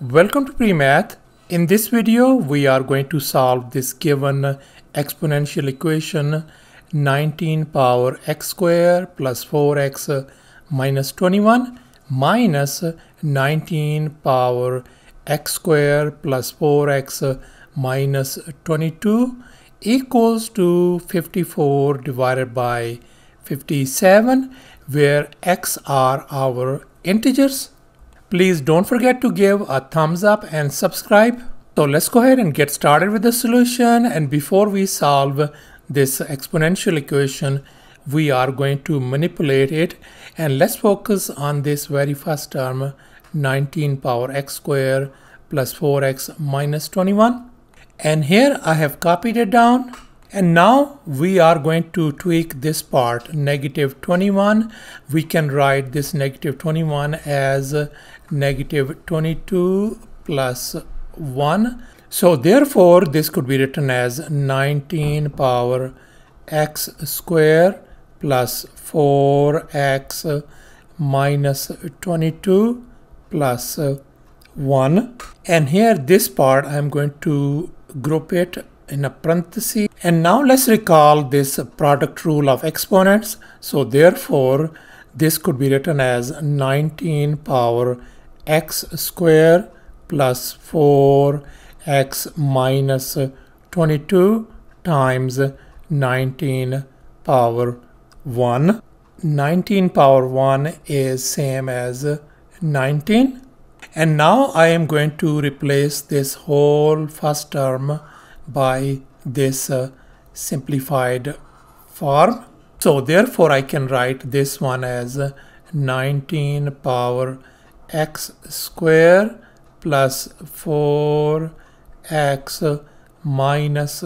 Welcome to PreMath. In this video, we are going to solve this given exponential equation 19 power x square plus 4x minus 21 minus 19 power x square plus 4x minus 22 equals to 54 divided by 57 where x are our integers Please don't forget to give a thumbs up and subscribe. So let's go ahead and get started with the solution. And before we solve this exponential equation, we are going to manipulate it. And let's focus on this very first term, 19 power x square plus 4x minus 21. And here I have copied it down. And now we are going to tweak this part, negative 21. We can write this negative 21 as negative 22 plus 1. So therefore this could be written as 19 power x square plus 4x minus 22 plus 1 and here this part I'm going to group it in a parenthesis. And now let's recall this product rule of exponents. So therefore this could be written as 19 power x square plus 4x minus 22 times 19 power 1. 19 power 1 is same as 19 and now I am going to replace this whole first term by this uh, simplified form. So therefore I can write this one as 19 power x square plus 4x minus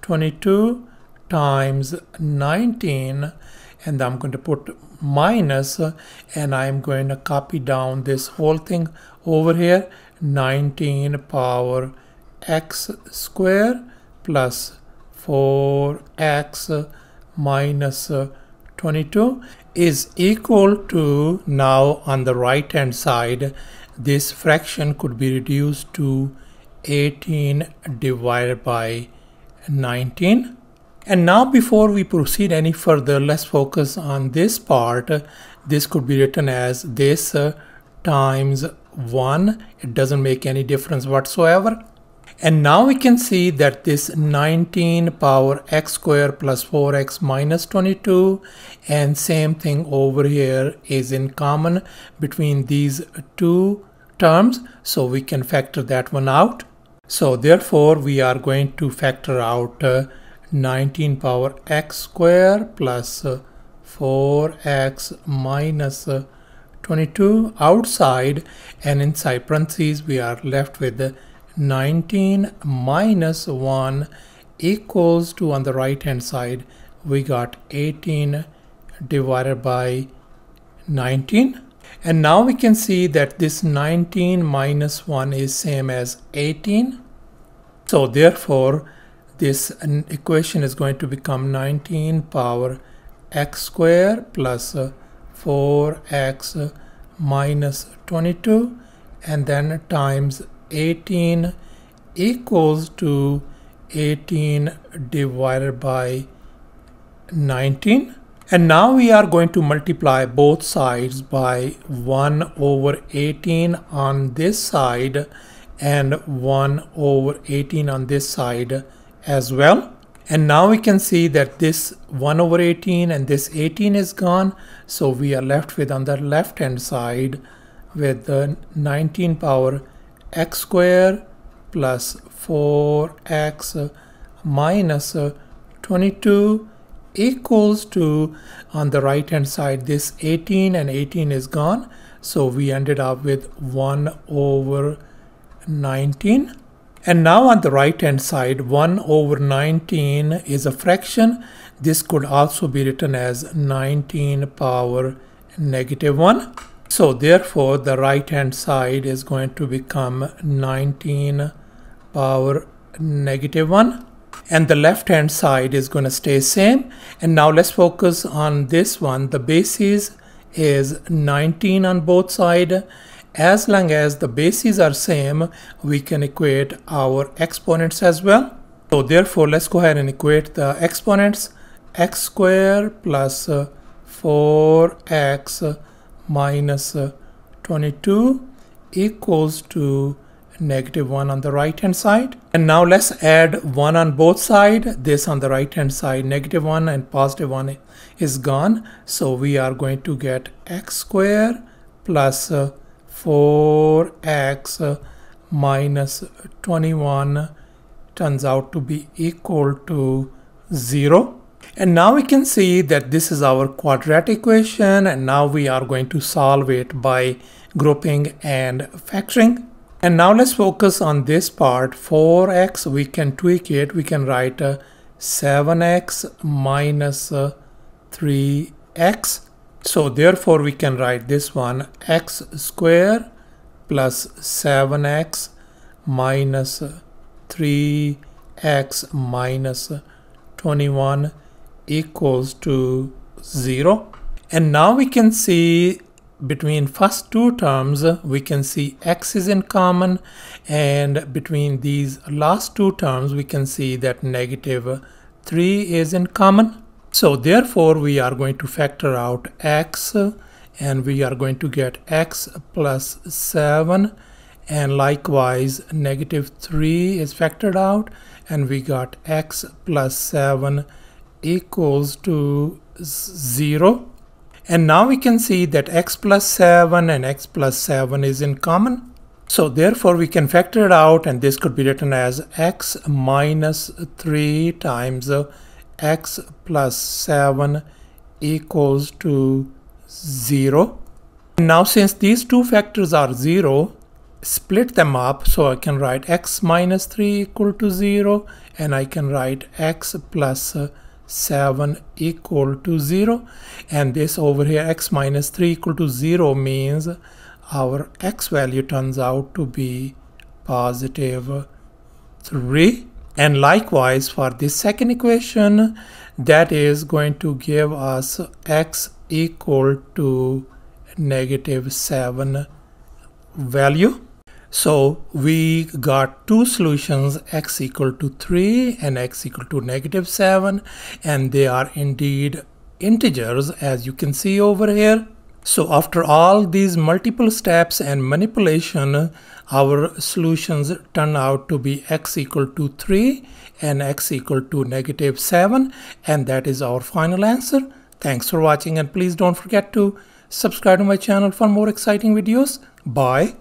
22 times 19 and I'm going to put minus and I'm going to copy down this whole thing over here. 19 power x square plus 4x minus 22 is equal to now on the right hand side this fraction could be reduced to 18 divided by 19 and now before we proceed any further let's focus on this part. This could be written as this uh, times 1 it doesn't make any difference whatsoever and now we can see that this 19 power x square plus 4x minus 22 and same thing over here is in common between these two terms. So we can factor that one out. So therefore we are going to factor out uh, 19 power x square plus uh, 4x minus uh, 22 outside and inside parentheses we are left with 19 minus 1 equals to on the right hand side we got 18 divided by 19 and now we can see that this 19 minus 1 is same as 18 so therefore this equation is going to become 19 power x square plus 4x minus 22 and then times 18 equals to 18 divided by 19 and now we are going to multiply both sides by 1 over 18 on this side and 1 over 18 on this side as well. And now we can see that this 1 over 18 and this 18 is gone. So we are left with on the left hand side with the 19 power x square plus 4x minus 22 equals to on the right hand side this 18 and 18 is gone. So we ended up with 1 over 19 and now on the right hand side 1 over 19 is a fraction. This could also be written as 19 power negative 1 so therefore the right hand side is going to become 19 power negative 1 and the left hand side is going to stay same and now let's focus on this one the basis is 19 on both side as long as the bases are same, we can equate our exponents as well. So therefore, let's go ahead and equate the exponents. x square plus uh, 4x minus uh, 22 equals to negative 1 on the right hand side. And now let's add 1 on both side. This on the right hand side, negative 1 and positive 1 is gone. So we are going to get x square plus uh, 4x uh, minus 21 turns out to be equal to 0. And now we can see that this is our quadratic equation and now we are going to solve it by grouping and factoring. And now let's focus on this part. 4x we can tweak it. We can write uh, 7x minus uh, 3x so therefore we can write this one x square plus 7x minus 3x minus 21 equals to 0 and now we can see between first two terms we can see x is in common. And between these last two terms we can see that negative 3 is in common. So therefore we are going to factor out x and we are going to get x plus 7 and likewise negative 3 is factored out and we got x plus 7 equals to 0 and now we can see that x plus 7 and x plus 7 is in common. So therefore we can factor it out and this could be written as x minus 3 times x plus 7 equals to 0. Now since these two factors are 0, split them up so I can write x minus 3 equal to 0 and I can write x plus 7 equal to 0 and this over here x minus 3 equal to 0 means our x value turns out to be positive 3 and likewise for this second equation that is going to give us x equal to negative 7 value so we got two solutions x equal to 3 and x equal to negative 7 and they are indeed integers as you can see over here. So after all these multiple steps and manipulation our solutions turn out to be x equal to 3 and x equal to negative 7 and that is our final answer. Thanks for watching and please don't forget to subscribe to my channel for more exciting videos. Bye.